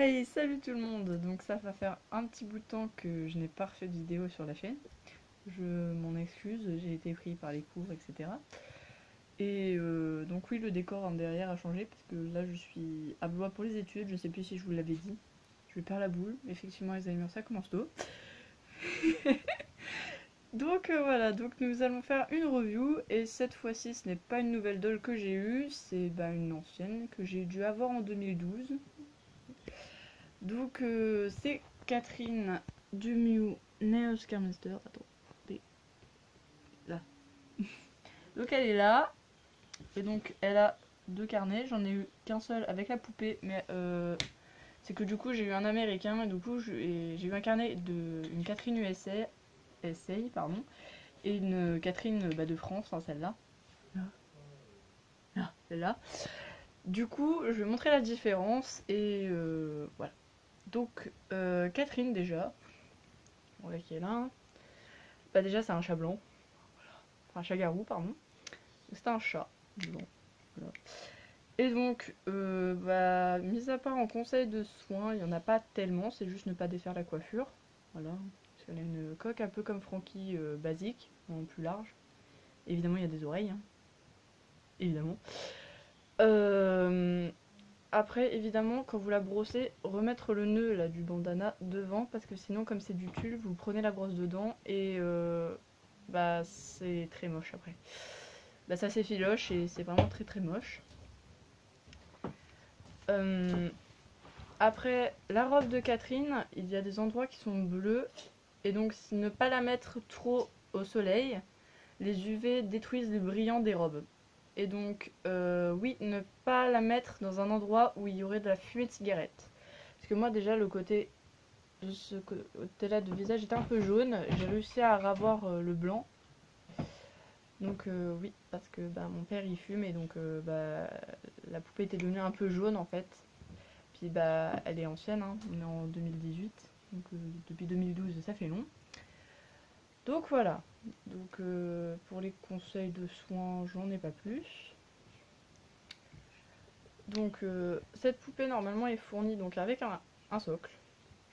Hey, salut tout le monde Donc ça va faire un petit bout de temps que je n'ai pas refait de vidéo sur la chaîne. Je m'en excuse, j'ai été pris par les cours, etc. Et euh, donc oui, le décor en derrière a changé parce que là je suis à Blois pour les études, je sais plus si je vous l'avais dit. Je vais perdre la boule, effectivement les amis, ça commence tôt. donc euh, voilà, donc nous allons faire une review et cette fois-ci ce n'est pas une nouvelle doll que j'ai eue, c'est bah, une ancienne que j'ai dû avoir en 2012 donc euh, c'est Catherine du Mew Neos Carminster. Attends, là. donc elle est là. Et donc elle a deux carnets. J'en ai eu qu'un seul avec la poupée, mais euh, c'est que du coup j'ai eu un américain et du coup j'ai eu un carnet de une Catherine USA, SA, pardon, et une Catherine bah, de France, enfin celle-là. Là, celle-là. Du coup, je vais montrer la différence et euh, voilà. Donc, euh, Catherine, déjà. On voit qui est là. Bah, déjà, c'est un chat blanc. Enfin, un chat garou, pardon. C'est un chat. Et donc, euh, bah, mis à part en conseil de soins, il n'y en a pas tellement. C'est juste ne pas défaire la coiffure. Voilà. Parce qu'elle a une coque un peu comme Frankie euh, basique, en plus large. Évidemment, il y a des oreilles. Hein. Évidemment. Après, évidemment, quand vous la brossez, remettre le nœud là du bandana devant parce que sinon, comme c'est du tulle, vous prenez la brosse dedans et euh, bah c'est très moche après. Bah ça s'effiloche et c'est vraiment très très moche. Euh, après, la robe de Catherine, il y a des endroits qui sont bleus et donc ne pas la mettre trop au soleil. Les UV détruisent le brillant des robes. Et donc, euh, oui, ne pas la mettre dans un endroit où il y aurait de la fumée de cigarette. Parce que moi, déjà, le côté de ce côté-là de visage était un peu jaune. J'ai réussi à ravoir euh, le blanc. Donc, euh, oui, parce que bah, mon père, il fume et donc bah, la poupée était devenue un peu jaune en fait. Puis, bah, elle est ancienne, hein. on est en 2018. Donc, depuis 2012, ça fait long. Donc voilà, donc euh, pour les conseils de soins, j'en ai pas plus. Donc euh, cette poupée normalement est fournie donc avec un, socle.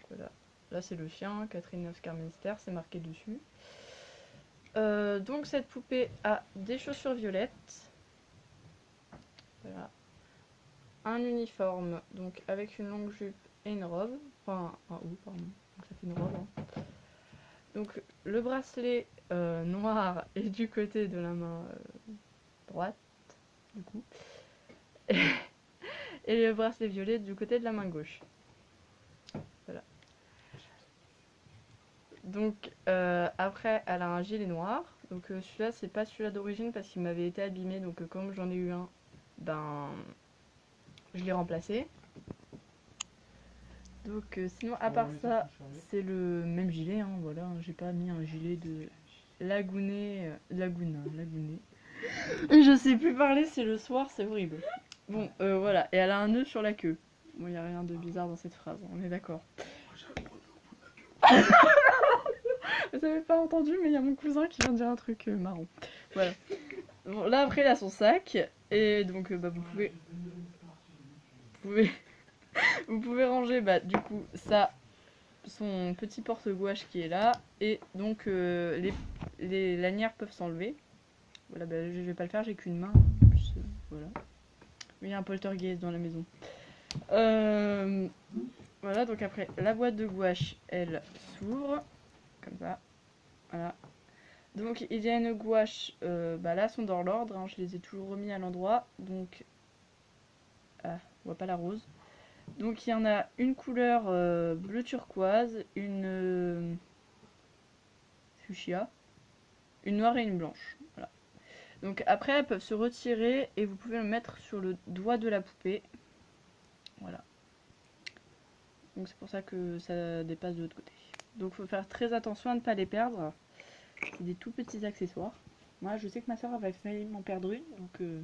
Voilà. Là c'est le chien, Catherine Oscar-Minster, c'est marqué dessus. Euh, donc cette poupée a des chaussures violettes. Voilà. Un uniforme, donc avec une longue jupe et une robe. Enfin, un haut, pardon. Ça fait une robe. Hein. Donc le bracelet euh, noir est du côté de la main euh, droite, du coup. et le bracelet violet du côté de la main gauche. Voilà. Donc euh, après elle a un gilet noir. Donc celui-là c'est pas celui-là d'origine parce qu'il m'avait été abîmé. Donc comme j'en ai eu un, ben je l'ai remplacé. Donc euh, sinon à part ça, c'est le même gilet, hein, voilà, hein, j'ai pas mis un gilet de lagounet, euh, laguna, lagounet. je sais plus parler, c'est le soir, c'est horrible. Bon, euh, voilà, et elle a un nœud sur la queue. Bon, il a rien de bizarre dans cette phrase, on est d'accord. Vous avez pas entendu, mais il y a mon cousin qui vient de dire un truc marrant. Voilà. Bon, là après, il a son sac, et donc bah, vous pouvez... Vous pouvez... Vous pouvez ranger bah, du coup ça, son petit porte-gouache qui est là. Et donc euh, les, les, lanières peuvent s'enlever. Voilà, bah, je vais pas le faire, j'ai qu'une main. Euh, voilà. il y a un poltergeist dans la maison. Euh, voilà, donc après la boîte de gouache, elle s'ouvre. Comme ça. Voilà. Donc il y a une gouache, bah là sont dans l'ordre, hein, je les ai toujours remis à l'endroit. Donc, ah, on voit pas la rose. Donc il y en a une couleur euh, bleu turquoise, une euh, fuchsia, une noire et une blanche. Voilà. Donc après elles peuvent se retirer et vous pouvez le mettre sur le doigt de la poupée. Voilà. Donc c'est pour ça que ça dépasse de l'autre côté. Donc il faut faire très attention à ne pas les perdre. C'est des tout petits accessoires. Moi je sais que ma soeur avait failli m'en perdre une. Euh,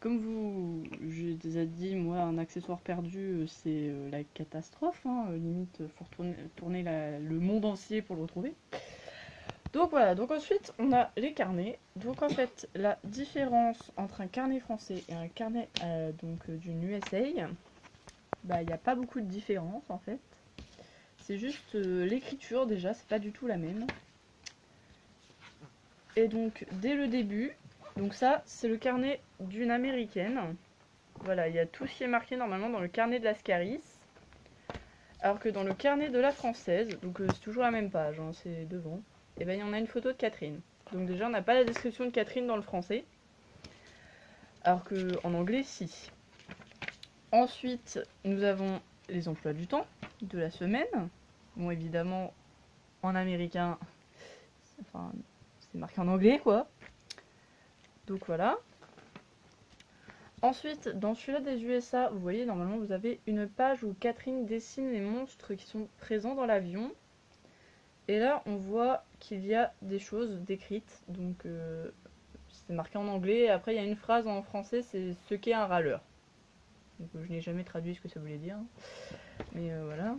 comme vous, j'ai déjà dit, moi, un accessoire perdu, euh, c'est euh, la catastrophe. Hein. Euh, limite, il faut tourner le monde entier pour le retrouver. Donc voilà, donc ensuite, on a les carnets. Donc en fait, la différence entre un carnet français et un carnet donc d'une USA, bah il n'y a pas beaucoup de différence en fait. C'est juste l'écriture déjà, c'est pas du tout la même. Et donc dès le début, donc ça c'est le carnet d'une américaine. Voilà, il y a tout ce qui est marqué normalement dans le carnet de l'Ascaris. Alors que dans le carnet de la française, donc euh, c'est toujours la même page, hein, c'est devant, et ben il y en a une photo de Catherine. Donc déjà on n'a pas la description de Catherine dans le français. Alors que en anglais si. Ensuite, nous avons les emplois du temps de la semaine. Bon, évidemment, en américain, enfin, c'est marqué en anglais, quoi. Donc voilà. Ensuite, dans celui-là des USA, vous voyez, normalement, vous avez une page où Catherine dessine les monstres qui sont présents dans l'avion. Et là, on voit qu'il y a des choses décrites. Donc, euh, c'est marqué en anglais. Après, il y a une phrase en français, c'est ce qu'est un râleur. Donc, je n'ai jamais traduit ce que ça voulait dire. Mais euh, voilà.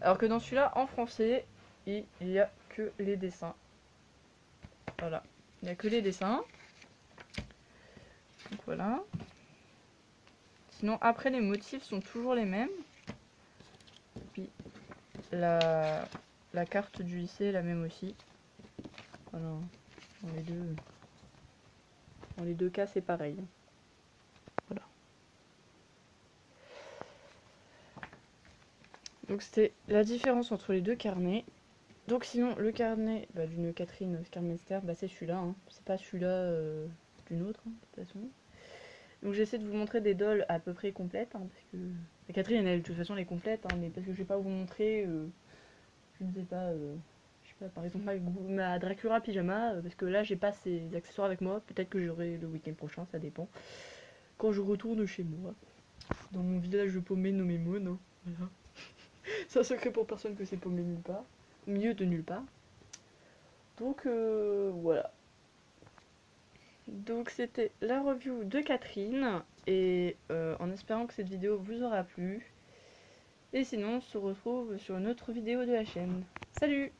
Alors que dans celui-là, en français, il n'y a que les dessins. Voilà. Il n'y a que les dessins. Voilà. Sinon, après, les motifs sont toujours les mêmes. Et puis, la, la carte du lycée est la même aussi. Voilà. Dans les deux, dans les deux cas, c'est pareil. Voilà. Donc, c'était la différence entre les deux carnets. Donc, sinon, le carnet bah, d'une Catherine Scarmester, bah, c'est celui-là. Hein. C'est pas celui-là euh, autre, hein, de toute façon. Donc j'essaie de vous montrer des dolls à peu près complètes, hein, parce que la Catherine, elle, de toute façon, elle est complète, hein, mais parce que je vais pas vous montrer, euh, je ne sais pas, euh, je sais pas, par exemple ma, Dracula pyjama, euh, parce que là j'ai pas ces accessoires avec moi, peut-être que j'aurai le week-end prochain, ça dépend. Quand je retourne chez moi, dans mon village paumé nommé hein, voilà. c'est un secret pour personne que c'est paumé nulle part, mieux de nulle part. Donc voilà. Donc c'était la review de Catherine et euh, en espérant que cette vidéo vous aura plu. Et sinon on se retrouve sur une autre vidéo de la chaîne. Salut